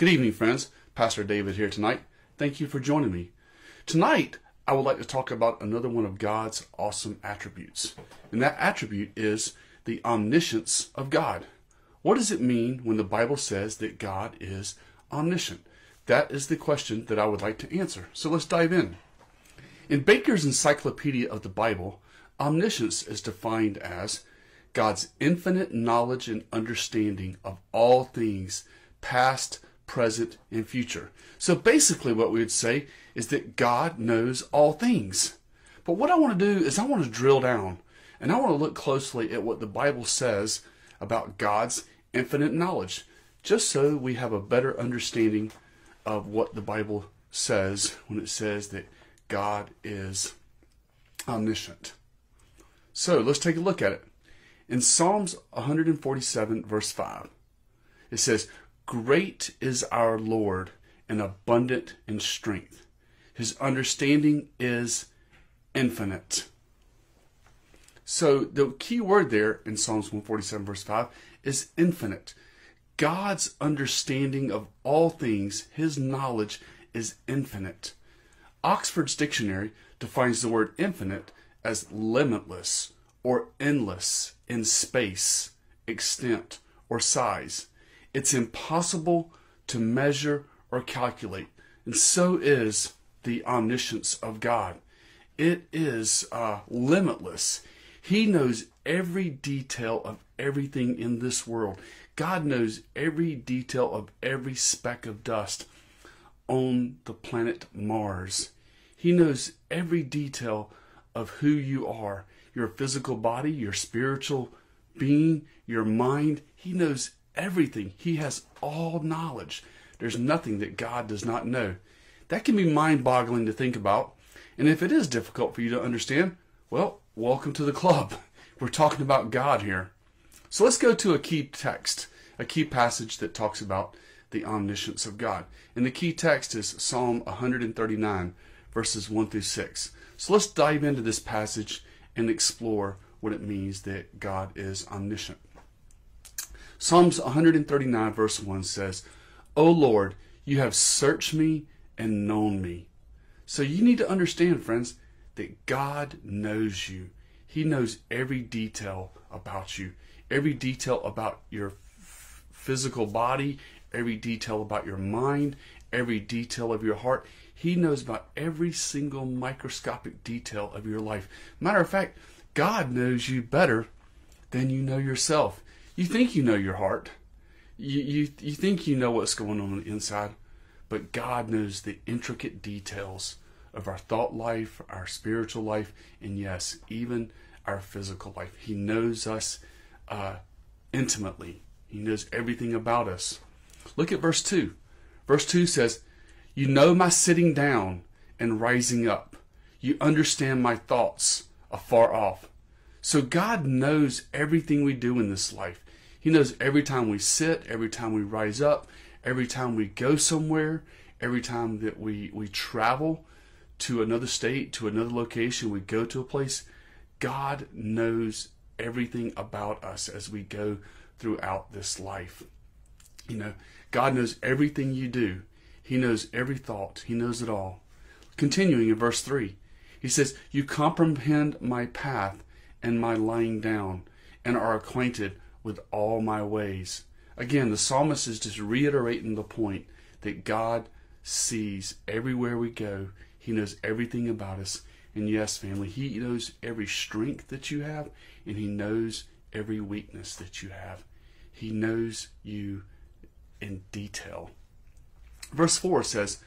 Good evening, friends. Pastor David here tonight. Thank you for joining me. Tonight, I would like to talk about another one of God's awesome attributes. And that attribute is the omniscience of God. What does it mean when the Bible says that God is omniscient? That is the question that I would like to answer. So let's dive in. In Baker's Encyclopedia of the Bible, omniscience is defined as God's infinite knowledge and understanding of all things, past, present, and future. So basically, what we would say is that God knows all things. But what I want to do is I want to drill down and I want to look closely at what the Bible says about God's infinite knowledge, just so we have a better understanding of what the Bible says when it says that God is omniscient. So let's take a look at it. In Psalms 147, verse 5, it says, Great is our Lord and abundant in strength. His understanding is infinite. So the key word there in Psalms 147, verse 5, is infinite. God's understanding of all things, his knowledge is infinite. Oxford's dictionary defines the word infinite as limitless or endless in space, extent, or size. It's impossible to measure or calculate, and so is the omniscience of God. It is uh, limitless. He knows every detail of everything in this world. God knows every detail of every speck of dust on the planet Mars. He knows every detail of who you are your physical body, your spiritual being, your mind. He knows everything. He has all knowledge. There's nothing that God does not know. That can be mind boggling to think about. And if it is difficult for you to understand, well, welcome to the club. We're talking about God here. So let's go to a key text, a key passage that talks about the omniscience of God. And the key text is Psalm 139, verses 1 through 6. So let's dive into this passage and explore what it means that God is omniscient. Psalms 139, verse 1 says, O Lord, you have searched me and known me. So you need to understand, friends, that God knows you. He knows every detail about you every detail about your physical body, every detail about your mind, every detail of your heart. He knows about every single microscopic detail of your life. Matter of fact, God knows you better than you know yourself. You think you know your heart. You, you, you think you know what's going on on the inside, but God knows the intricate details of our thought life, our spiritual life, and yes, even our physical life. He knows us uh, intimately. He knows everything about us. Look at verse 2. Verse 2 says, You know my sitting down and rising up. You understand my thoughts afar off. So God knows everything we do in this life. He knows every time we sit, every time we rise up, every time we go somewhere, every time that we, we travel to another state, to another location, we go to a place. God knows everything about us as we go throughout this life. You know, God knows everything you do. He knows every thought. He knows it all. Continuing in verse 3, he says, You comprehend my path and my lying down, and are acquainted with all my ways. Again, the psalmist is just reiterating the point that God sees everywhere we go. He knows everything about us. And yes, family, He knows every strength that you have, and He knows every weakness that you have. He knows you in detail. Verse 4 says,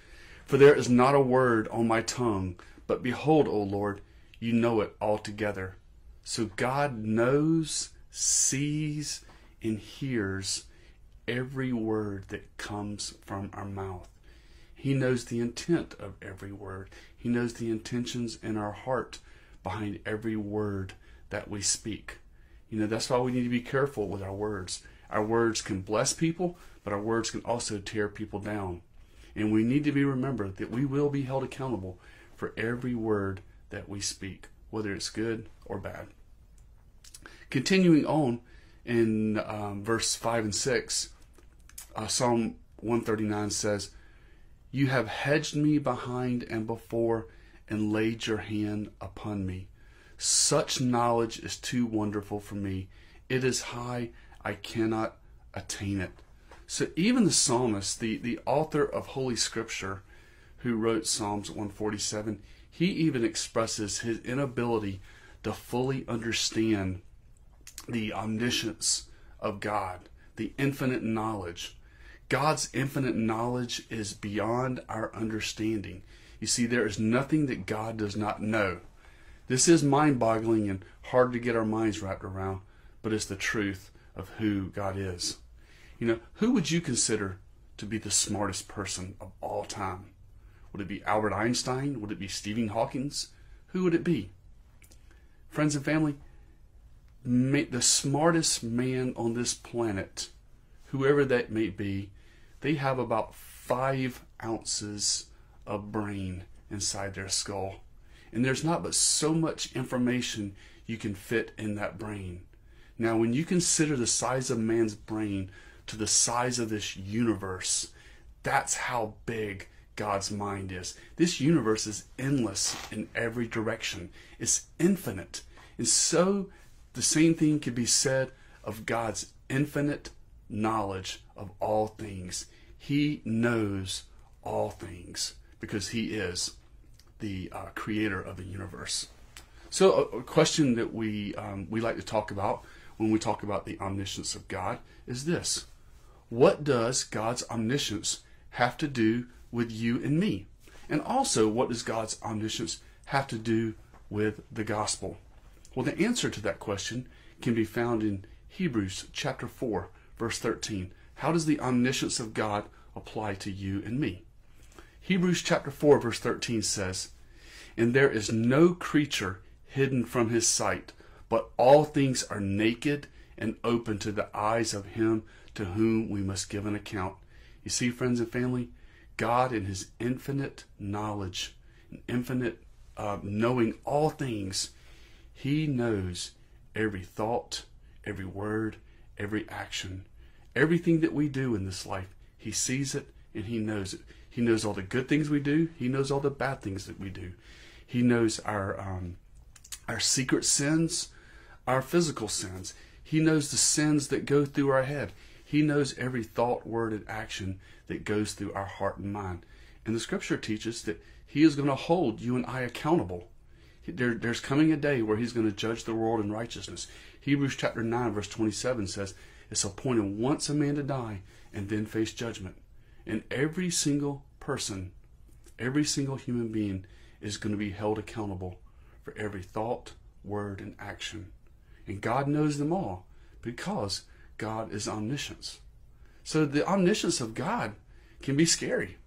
For there is not a word on my tongue, but behold, O Lord, you know it altogether. So God knows, sees, and hears every word that comes from our mouth. He knows the intent of every word. He knows the intentions in our heart behind every word that we speak. You know, that's why we need to be careful with our words. Our words can bless people, but our words can also tear people down. And we need to be remembered that we will be held accountable for every word that we speak, whether it's good or bad. Continuing on in um, verse 5 and 6, uh, Psalm 139 says, You have hedged me behind and before and laid your hand upon me. Such knowledge is too wonderful for me. It is high, I cannot attain it. So even the psalmist, the, the author of Holy Scripture, who wrote Psalms 147, he even expresses his inability to fully understand the omniscience of God, the infinite knowledge. God's infinite knowledge is beyond our understanding. You see, there is nothing that God does not know. This is mind boggling and hard to get our minds wrapped around, but it's the truth of who God is. You know, who would you consider to be the smartest person of all time? Would it be Albert Einstein? Would it be Stephen Hawkins? Who would it be? Friends and family, the smartest man on this planet, whoever that may be, they have about five ounces of brain inside their skull. And there's not but so much information you can fit in that brain. Now, when you consider the size of man's brain to the size of this universe, that's how big God's mind is. This universe is endless in every direction, it's infinite. And so, the same thing could be said of God's infinite knowledge of all things. He knows all things because He is the uh, creator of the universe. So, a, a question that we um, we like to talk about when we talk about the omniscience of God is this: What does God's omniscience have to do with you and me? And also, what does God's omniscience have to do with the gospel? Well, the answer to that question can be found in Hebrews chapter 4, verse 13. How does the omniscience of God apply to you and me? Hebrews chapter 4, verse 13 says, And there is no creature hidden from his sight, but all things are naked and open to the eyes of him to whom we must give an account. You see, friends and family, God in his infinite knowledge infinite uh, knowing all things, he knows every thought, every word, every action, everything that we do in this life. He sees it and he knows it. He knows all the good things we do. He knows all the bad things that we do. He knows our um, our secret sins, our physical sins. He knows the sins that go through our head. He knows every thought, word, and action that goes through our heart and mind. And the scripture teaches that He is going to hold you and I accountable. There, there's coming a day where He's going to judge the world in righteousness. Hebrews chapter 9, verse 27 says, It's appointed once a man to die and then face judgment. And every single person, every single human being is going to be held accountable for every thought, word, and action. And God knows them all because God is omniscience. So the omniscience of God can be scary.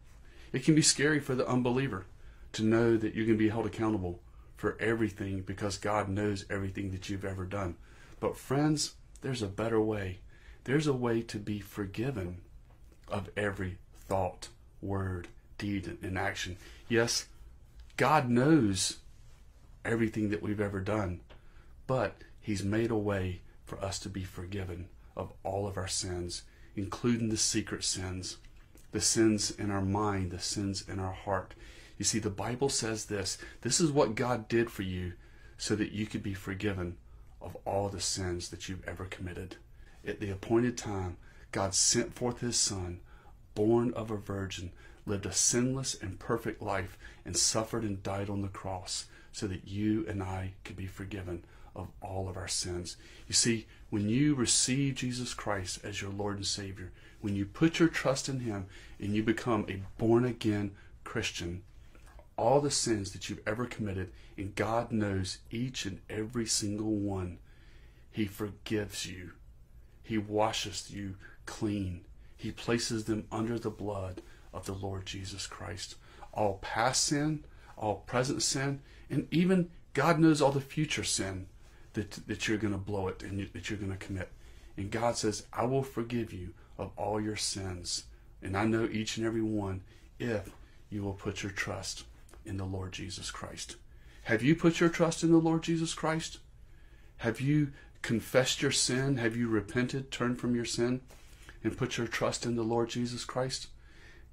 It can be scary for the unbeliever to know that you can be held accountable for everything because God knows everything that you've ever done. But friends, there's a better way. There's a way to be forgiven of every thought, word, deed, and action. Yes, God knows everything that we've ever done, but He's made a way for us to be forgiven of all of our sins, including the secret sins, the sins in our mind, the sins in our heart. You see, the Bible says this this is what God did for you so that you could be forgiven of all the sins that you've ever committed. At the appointed time, God sent forth His Son born of a virgin, lived a sinless and perfect life, and suffered and died on the cross so that you and I could be forgiven of all of our sins. You see, when you receive Jesus Christ as your Lord and Savior, when you put your trust in Him and you become a born again Christian, all the sins that you've ever committed, and God knows each and every single one, He forgives you. He washes you clean. He places them under the blood of the Lord Jesus Christ. All past sin, all present sin, and even God knows all the future sin that, that you're going to blow it and you, that you're going to commit. And God says, I will forgive you of all your sins. And I know each and every one if you will put your trust in the Lord Jesus Christ. Have you put your trust in the Lord Jesus Christ? Have you confessed your sin? Have you repented, turned from your sin? and put your trust in the Lord Jesus Christ?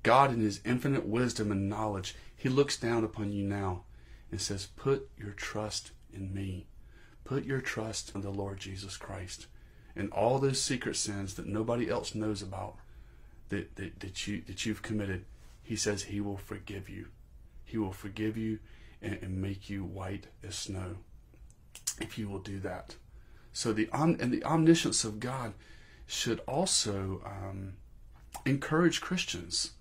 God, in His infinite wisdom and knowledge, He looks down upon you now and says, Put your trust in me. Put your trust in the Lord Jesus Christ. And all those secret sins that nobody else knows about that, that, that, you, that you've committed, He says He will forgive you. He will forgive you and, and make you white as snow if you will do that. So the and the omniscience of God should also um, encourage Christians.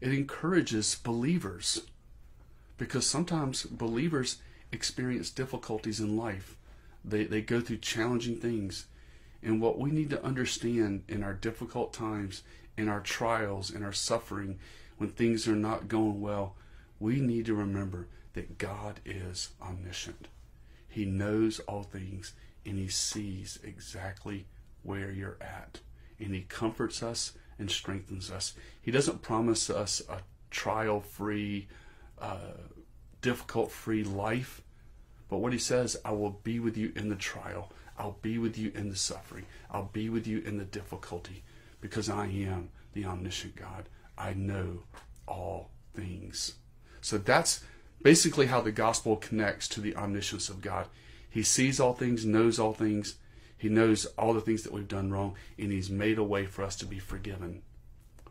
It encourages believers because sometimes believers experience difficulties in life. They they go through challenging things, and what we need to understand in our difficult times, in our trials, in our suffering, when things are not going well, we need to remember that God is omniscient. He knows all things and He sees exactly where you're at. And He comforts us and strengthens us. He doesn't promise us a trial free, uh, difficult free life. But what He says, I will be with you in the trial. I'll be with you in the suffering. I'll be with you in the difficulty because I am the omniscient God. I know all things. So that's basically how the gospel connects to the omniscience of God. He sees all things, knows all things. He knows all the things that we've done wrong, and He's made a way for us to be forgiven.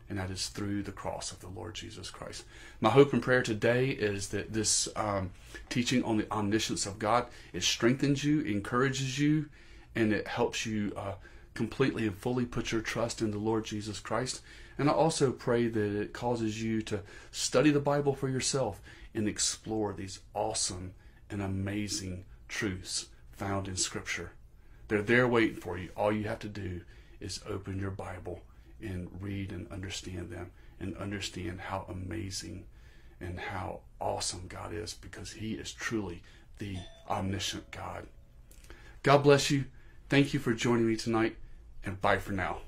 And that is through the cross of the Lord Jesus Christ. My hope and prayer today is that this um, teaching on the omniscience of God it strengthens you, encourages you, and it helps you uh, completely and fully put your trust in the Lord Jesus Christ. And I also pray that it causes you to study the Bible for yourself and explore these awesome and amazing truths found in Scripture. They're there waiting for you. All you have to do is open your Bible and read and understand them and understand how amazing and how awesome God is because He is truly the omniscient God. God bless you. Thank you for joining me tonight, and bye for now.